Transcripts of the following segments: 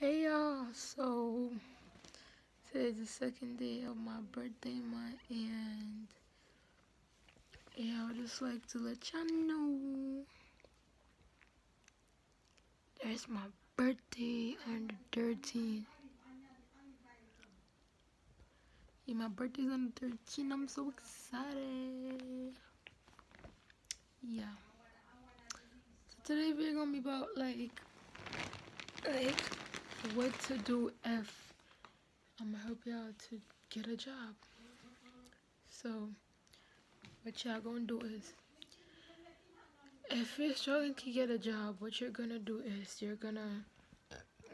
Hey y'all, so today's the second day of my birthday month and yeah, I would just like to let y'all know there's my birthday on the 13th. Yeah, my birthday's on the 13th. I'm so excited. Yeah. So today we're gonna be about like like what to do if I'm gonna help y'all to get a job. So, what y'all gonna do is, if you're struggling to get a job, what you're gonna do is you're gonna,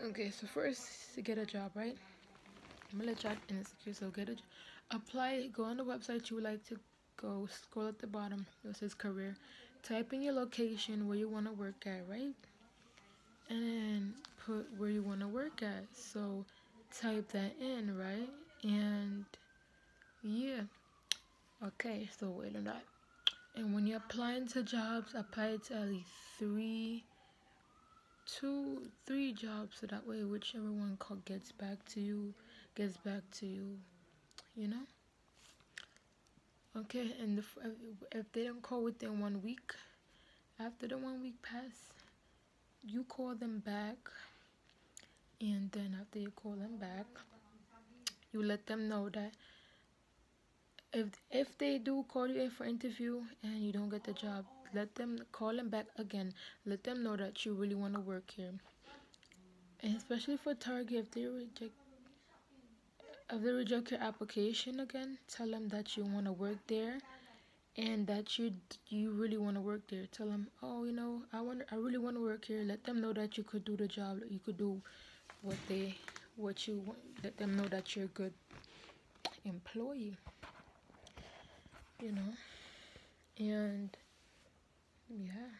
okay. So first, to get a job, right? I'm gonna let y'all insecure. So get a, apply. Go on the website you would like to go. Scroll at the bottom. It says career. Type in your location where you wanna work at, right? And then put where you want to work at. So type that in, right? And yeah. Okay, so wait on that. And when you're applying to jobs, apply to at least three, two, three jobs, so that way whichever one call gets back to you, gets back to you, you know. Okay, and if, if they don't call within one week, after the one week pass, you call them back and then after you call them back you let them know that if if they do call you in for interview and you don't get the job let them call them back again. Let them know that you really want to work here. And especially for target if they reject if they reject your application again tell them that you want to work there and that you you really want to work there. Tell them oh you know i want i really want to work here. Let them know that you could do the job you could do what they what you want let them know that you're a good employee you know? And yeah.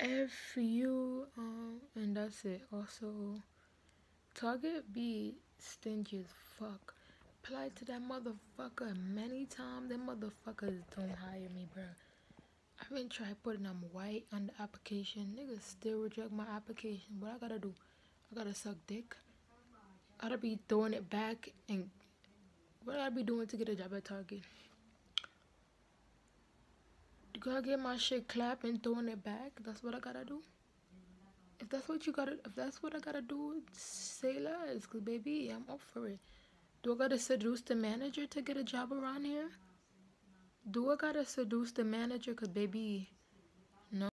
If you um and that's it. Also target be stingy as fuck applied to that motherfucker many times. Them motherfuckers don't hire me, bro. I've been trying putting them white on the application. Niggas still reject my application. What I gotta do? I gotta suck dick. I gotta be throwing it back and what I gotta be doing to get a job at Target? You gotta get my shit clap and throwing it back. That's what I gotta do. If that's what you gotta, if that's what I gotta do, say less. Cause baby, I'm up for it. Do I gotta seduce the manager to get a job around here? Do I gotta seduce the manager? Cause baby, no.